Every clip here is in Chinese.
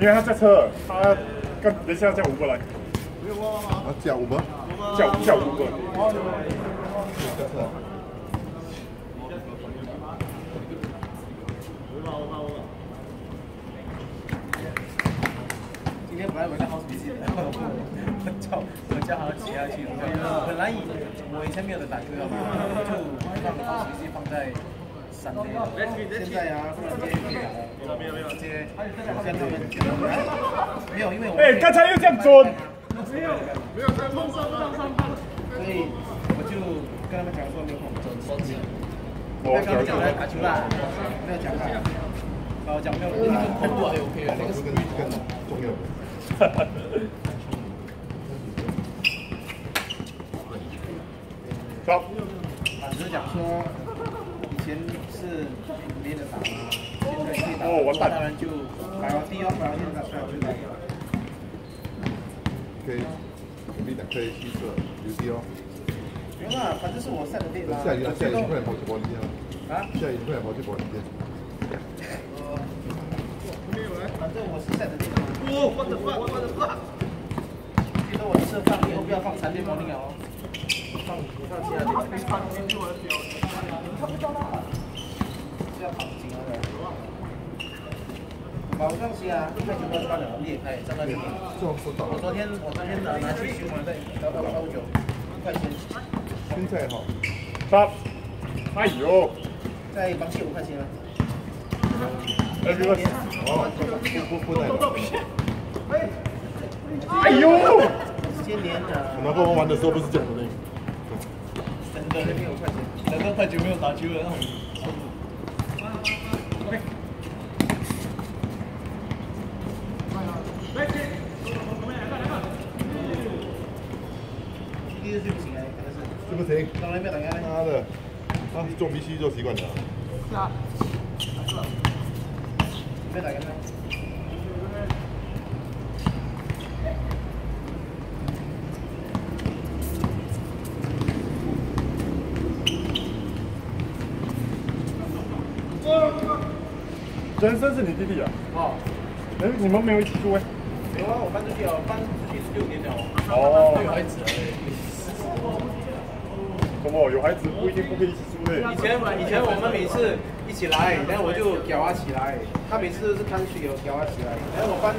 因为他在车，他跟等一下叫五个来，啊，叫五吗？叫叫五个。今天本来我在 house busy 的，我叫我叫他骑下去，本来以我以前没有的打球，就放 house busy 放在现在啊，突然间没有没有直接跟他们讲，没有，因为我。哎，刚才又这样准，没有没有在梦上上上所以我就跟他们讲说没有空，手机，不要跟他们讲来打球啦，没有讲啦。哦，讲没有，那个喷度还 OK 啊，那个是这个更重要。好，啊，只是讲说，以前是没得打嘛，现在可以打，当然就百万第二百万现在出来就来了。可以，努力的可以去做游戏哦。不用啦，反正是我 set 的店啦。下雨了，下雨快点跑去保龄店了。啊？下雨快点跑去保龄店。反正我是 set 的店嘛。哦，我的妈，我的妈！记得我是放以后不要放闪电毛领哦，放放其他店。是要绑紧了的。啊，一开始都是放的我昨天我昨天拿拿去修完再调到超九，一块钱，现在哈，三，哎呦，再绑起五块钱了。哎这个，哦，不不不带的。哎呦，今年的我们玩的时候不是这样的。真的没有五块太久没有打球了。第一次不行哎，真的是，是不行。从来没打开。妈的，啊，做必须做习惯了。没打开人生是你弟弟啊？哦，哎，你们没有一起住哎？有啊，我搬出去了，搬出去十六年了。哦，有孩子了。什么？有孩子不一定不可以一起住的。以前以前我们每次一起来，然后我就屌他起来，他每次都是看去有屌他起来，然后我搬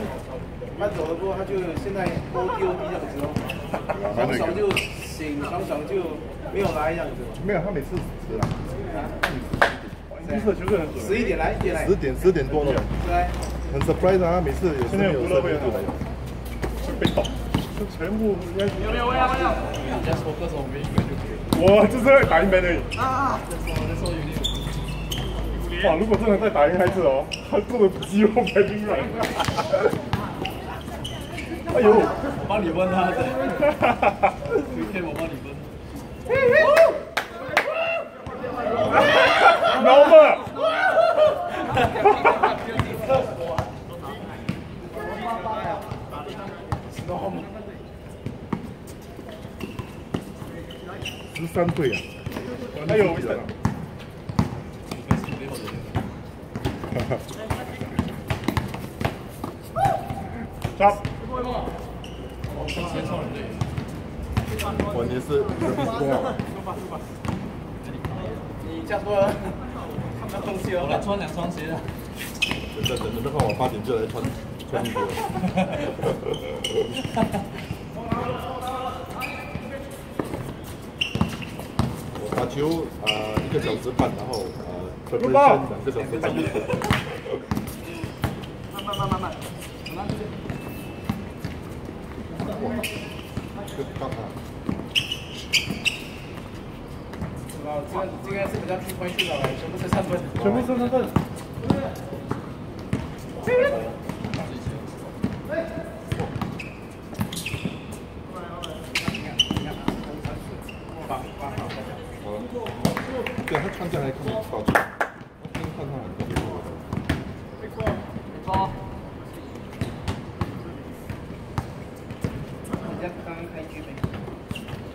搬走了过后，他就现在 O T 这样子哦，爽爽就醒，爽爽就没有来这样子。没有，他每次。十一点来，一点来，十点十点多了，来，很 surprise 啊，每次有现在有有乌乐会很好，被倒，就全部应该是。有没有？我要，我要。我就是会打赢别人。啊！哇，如果真的再打赢孩子哦，他做的肌肉排兵软。哎呦，我帮你问他的，可以我帮你问。十三岁啊，哎呦，危险！走。我也是人工啊，你加多我来穿两双鞋了。等着等着，那看我八点就来穿穿衣服了。我打球呃一个小时半，然后呃准备三两个小时半。慢慢慢慢慢，慢慢。哇，这个刚好。这个这个是比较 key point 的了，全部是三分，全部是三分。对，他穿这样还看不到球，他看他很多。没错，没错。人家刚刚开局没？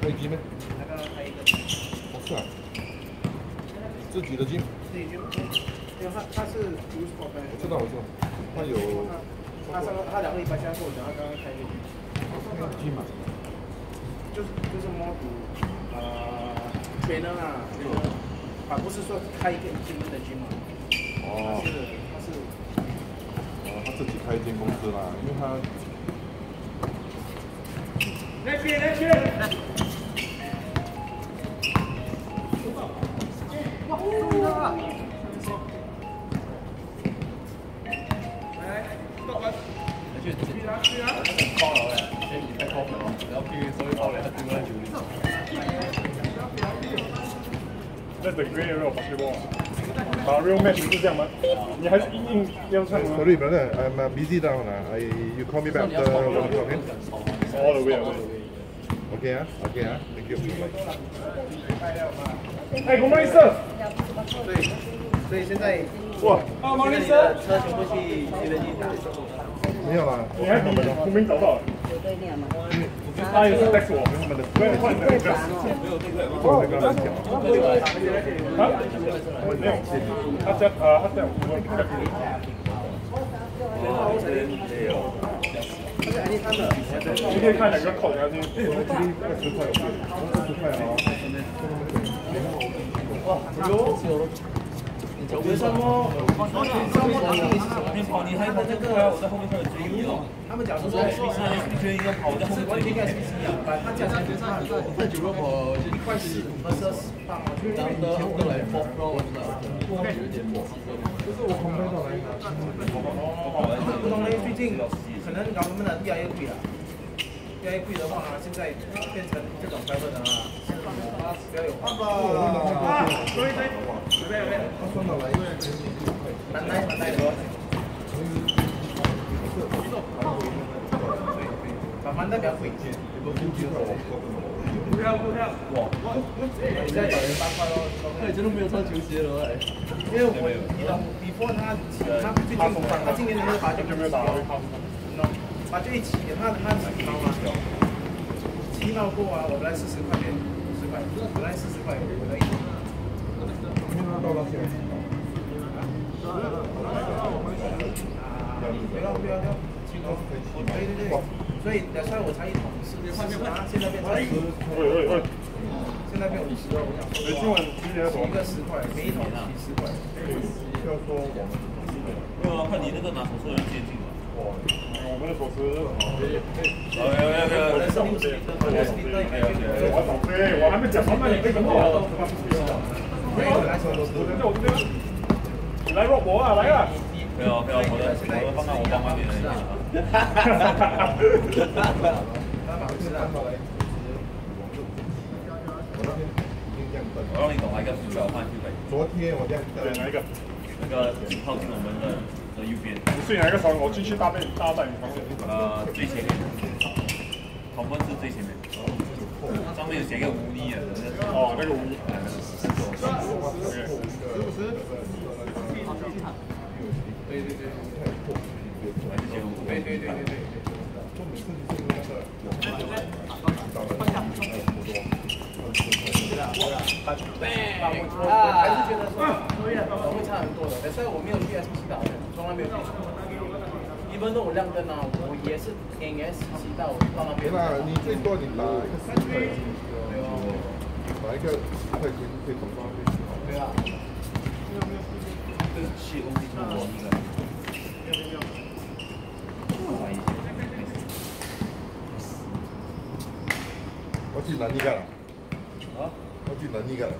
开机没？他刚刚开一个。不是啊，自己的金。自己就，因为他他是五十块呗。我知道，我知道，他有他上个他两个礼拜前跟我讲，他刚刚开那个去嘛，就是就是模组呃 trainer 啊，啊不是说开一个金门的 gym 嘛，哦他是他是哦，他自己开一间公司啦，因为他那边那边。在整个月没有发现过，打 real match 是这样吗？你还是硬硬要唱吗 Sorry brother, I'm uh, busy now 啦。I you call me back after one o'clock, okay? All the way away. Okay 啊，Okay 啊，Thank you. 哎，龚麦色，所以所以现在哇，啊，毛律师，现在你的车全部去去人机打，没有啦，你还比胡明早到 了，他也是 text 我，他们的我也换成一个，我在跟他们讲，啊，没有，他在呃他在我今天看两个口条筋，我今天二十块，二十块啊。为什么？你跑你还在这个，我在后面开始追你了。他们讲说说你是你觉得应该跑，我在后面追你。应该是一样，他价钱就差很多，那九六跑一块十五和十四磅，我觉得当的后来 four row 我知道，有点火。就是我旁边到来拿，不同的最近可能咱们的越来越贵了，越来贵的话，现在变成这种标准的话，不要有爸爸，对对，没有没有，他算到来，因为难耐难耐多，把蛮代比较贵，不要不要，哇，你再找人，哎，真的没有穿球鞋了哎。因为我你懂，before 他他最近他今年的那个把就就没有打会靠。把就一起，他他几毛嘛，七毛过啊，我本来四十块钱，本来四十块，我可以。因为他到了现在，不要不要不要，七毛，对对对，所以所以我才一桶四十啊，现在变成喂喂喂，现在变五十了，我想你今晚几点走一？个十块，每一桶几十块。要说我们对啊，看你那个拿手册很接近嘛。我们的手持，没有没有没有我的是六十，我的是六十。我还没讲完呢，你可以等我。所以我来说都是。我在我这边，你来肉搏啊，来啊！没有没有，我的我的放到我帮忙点而已啊。他马是啊。我让你懂那个鼠标换就可以。昨天我这样对，哪一个？那个靠近我们的的右边，你睡哪一个床？我进去大便大在你房间。呃，最前面，同分是最前面，上面有写个无敌的，哦，那个无。对对对。还是写无对对对对对。啊，还是觉得说会差很多的，所以我没有去 S P 打的，从来没有去。一般都我亮灯啊，我也是 N S 七到到那边。别啦，你最多你打一个十块钱，打一个十块钱可以总发费。对啊。这是东西是我那个。我去南一个了，啊？我去南一个了。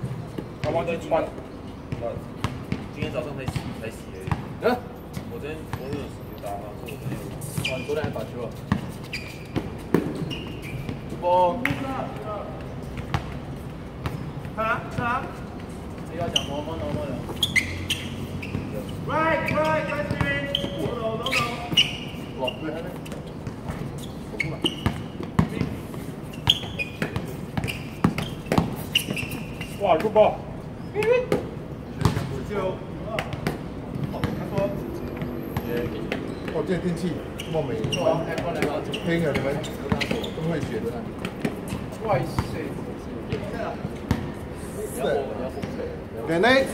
他忘记穿。今天早上才洗才洗的。我昨天？我昨天。还打球啊？哇。啊？啥？谁要讲？我帮呢，我帮。Right, right, 走走走走。哇，哇，入包！进球！哦，这天气这么美，天啊，你们都会选的。Twice。是。Good night。